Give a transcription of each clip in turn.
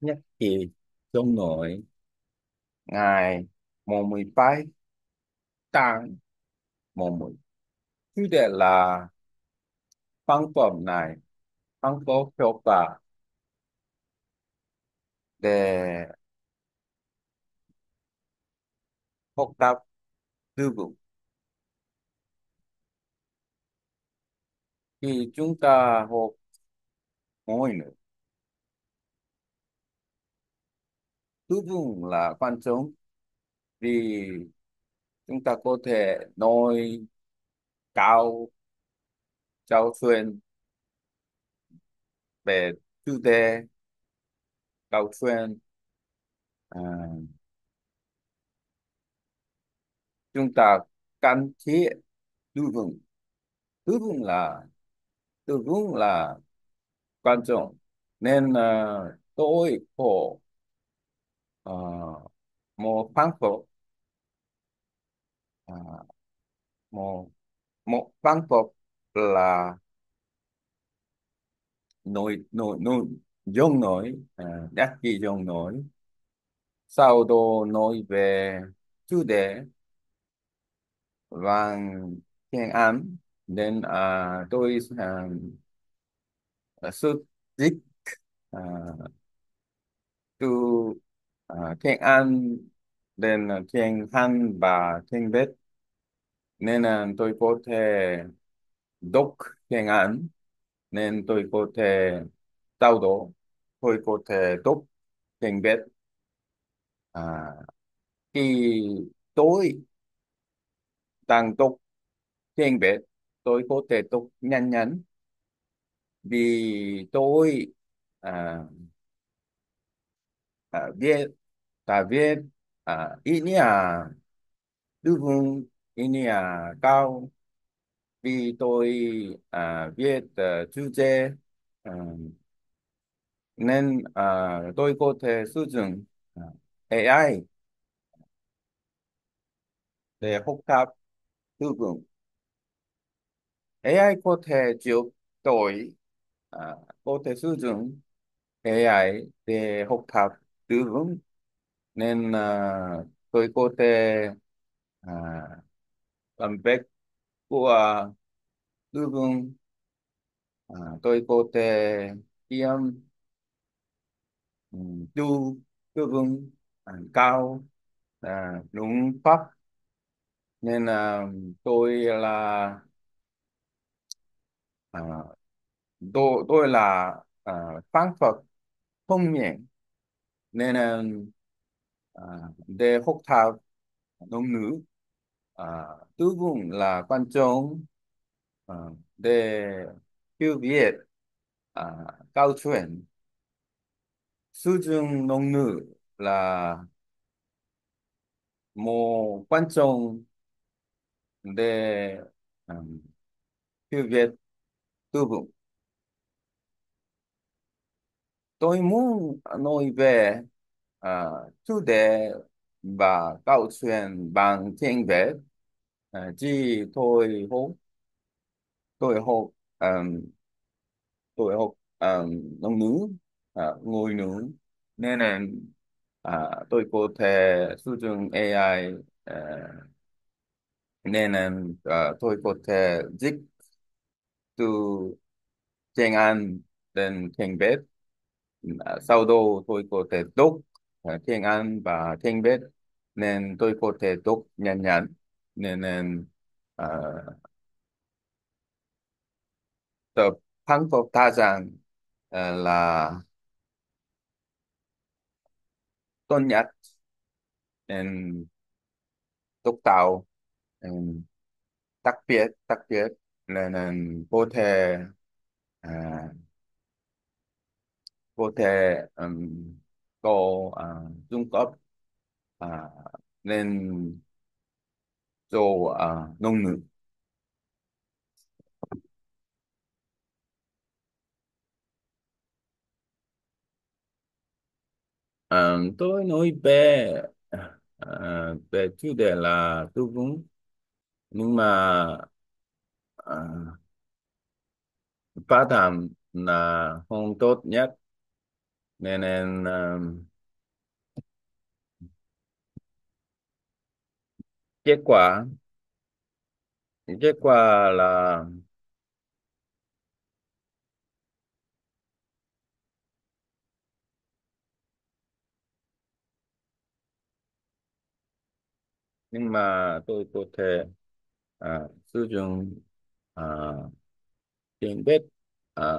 nhất kỳ trong nội ngày mùng 17 tháng mùng 10 chủ đề là phương pháp này phương pháp hiệu quả để học tập tư vựng. Khi chúng ta học ngôn ngữ tư vựng là quan trọng vì chúng ta có thể nói cao trao truyền về chủ đề cao truyền à, chúng ta cần thiết tư vựng tư vựng là tư vựng là quan trọng. Nên uh, tôi có uh, một phương pháp uh, một một là nói nói nói giọng nói uh, à, đáp ký giọng nói sau đó nói về chủ đề và thiên Anh nên uh, à, tôi uh, xuất dịch uh, to uh, tiếng Anh đến tiếng Hàn và tiếng Việt nên là tôi có thể đọc tiếng Anh nên tôi có thể trao đổi tôi có thể đọc tiếng Việt à, khi tôi đang đọc tiếng Việt tôi có thể đọc nhanh nhanh vì tôi à, à, biết ta viết à, ý nghĩa tư vựng ý nghĩa cao. Vì tôi à, viết uh, chủ đề nên à, tôi có thể sử dụng à, AI để học tập tư vựng. AI có thể giúp tôi à, có thể sử dụng AI để học tập tư vựng nên à, tôi có thể à, làm việc của tư phương. À, tôi có thể kiếm um, tu tư vựng à, cao à, đúng pháp. Nên là tôi là à, tôi tôi là à, phán Phật không nhẹ. Nên là à, để học tập ngôn ngữ à, từ vựng là quan trọng à, để hiểu biết à, cao chuẩn sử dụng ngôn ngữ là một quan trọng để um, hiểu biết từ vựng tôi muốn nói về Ờ, à, chủ đề và câu chuyện bằng tiếng Việt à, ờ, chỉ tôi học tôi học um, ờ, tôi học um, ngôn ngữ à, ngôn ngữ nên là à, tôi có thể sử dụng AI à, nên là à, tôi có thể dịch từ tiếng Anh đến tiếng Việt À, sau đó tôi có thể đọc Ờ, thiên an và thiên bết nên tôi có thể đọc nhanh nhanh nên, nên ờ, tập phán phục ta rằng uh, ờ, là tôn nhất nên độc tạo nên ừ, đặc biệt đặc biệt nên, nên có thể uh, có thể um, có à, trung cấp à, nên cho à, ngôn ngữ À, tôi nói về à, về chủ đề là tư vấn. Nhưng mà à, phát âm là không tốt nhất nên nên um, ờ, kết quả kết quả là nhưng mà tôi có thể à, sử dụng à, tiếng Việt à,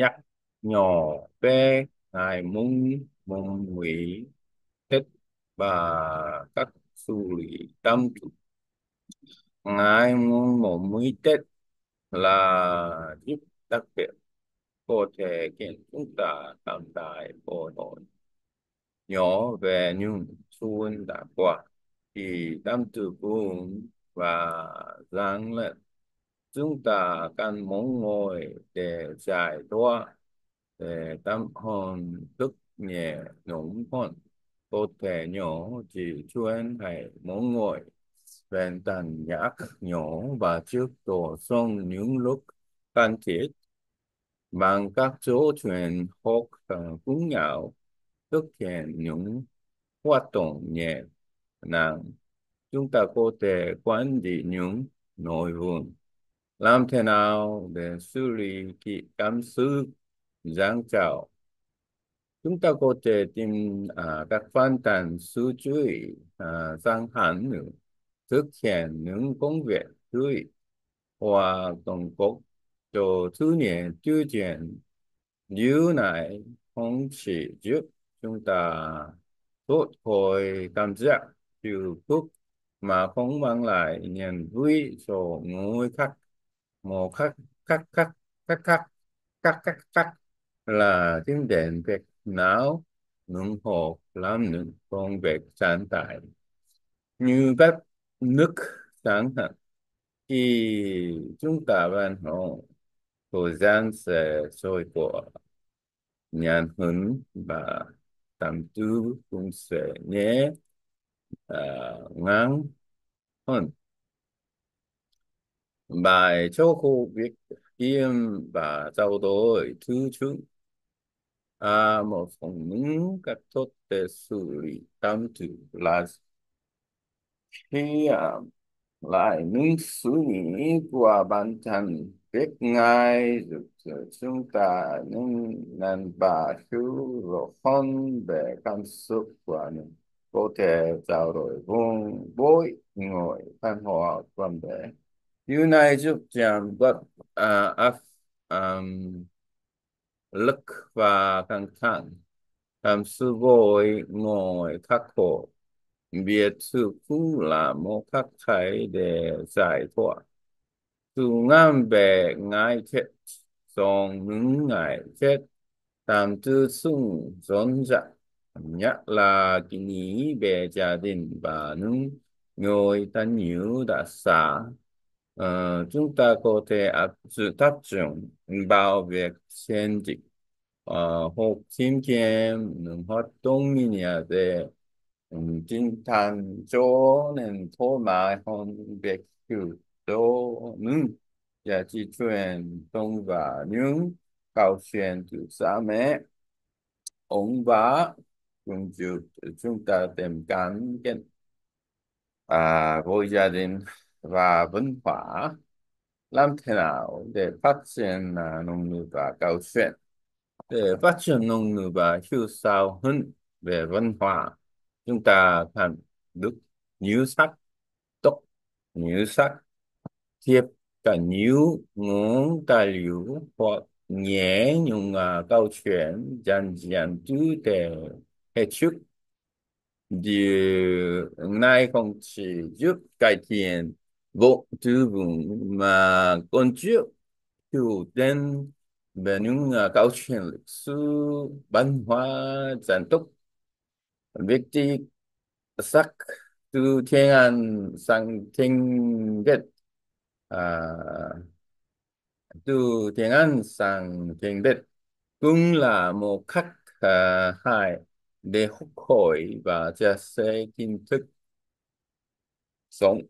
nhắc nhỏ bé ngài muốn mong nguyện thích và các xử lý tâm ngài muốn một mươi Tết là giúp đặc biệt có thể khiến chúng ta cảm thấy bối rối nhớ về những xuân đã qua, thì tâm tư buồn và giang lên chúng ta cần muốn ngồi để giải thoát để tâm hồn thức nhẹ nhõm hơn có thể nhỏ chỉ chuyên hay muốn ngồi bên tàn nhạc nhỏ và trước tổ xong những lúc cần thiết bằng các chỗ truyền hoặc cúng nhau thực hiện những hoạt động nhẹ nhàng chúng ta có thể quản lý những nội vùng làm thế nào để xử lý cái cảm xúc dâng trào chúng ta có thể tìm à, các phản tàn sự chú ý à, sang hẳn thực hiện những công việc chú ý hoặc công cho thứ nhẹ tiêu chuyện điều này không chỉ giúp chúng ta tốt hồi cảm giác tiêu cực mà không mang lại niềm vui cho người khác một khắc khắc khắc khắc khắc khắc khắc khắc là tiếng đèn việc não ủng hồ làm những công việc sáng tạo. Như các nước chẳng hạn khi chúng ta ban hộ thời gian sẽ trôi qua nhàn hứng và tâm tư cũng sẽ nhẹ uh, à, ngắn hơn bài cho cô việc kiêm và trao đổi thứ chúng à, một phần những cách tốt để xử lý tâm tư là khi à, lại những suy nghĩ của bản thân biết ngay giúp cho chúng ta những nên bà hiểu rõ hơn về cảm xúc của mình có thể trao đổi vùng bối ngồi văn hóa vấn đề điều này giúp giảm bớt áp um, lực và căng thẳng. Cảm xúc vội ngồi khắc khổ. Biết sự cũng là một cách hay để giải thoát. Từ ngàn về ngại chết trong những ngày chết. Tạm tư sung dọn dẹp nhất là kỷ niệm về gia đình và những người thân yêu đã xa. Ờ, chúng ta có thể áp dụng tác dụng vào việc chiến dịch uh, hoặc tìm kiếm những hoạt động nhẹ để um, tinh thần cho nên thoải mái hơn việc hiểu rõ những giá trị truyền thống và những câu chuyện từ cha mẹ ông bà cũng giúp chúng ta tìm cảm kết à, với gia đình và văn hóa làm thế nào để phát triển à, nông nghiệp và câu chuyện để phát triển nông nghiệp và hiểu sao hơn về văn hóa chúng ta cần được nhiều sách đọc nhiều sách tiếp cả nhiều nguồn tài liệu hoặc nhé những uh, à, câu chuyện dần dần từ để hết sức. Điều này không chỉ giúp cải thiện bộ tư vùng mà còn trước hiểu đến về những uh, câu chuyện lịch sử văn hóa dân tộc việc đi sắc từ thiên an sang thiên việt à, từ thiên an sang thiên việt cũng là một cách uh, hay để học hỏi và chia sẻ kiến thức sống.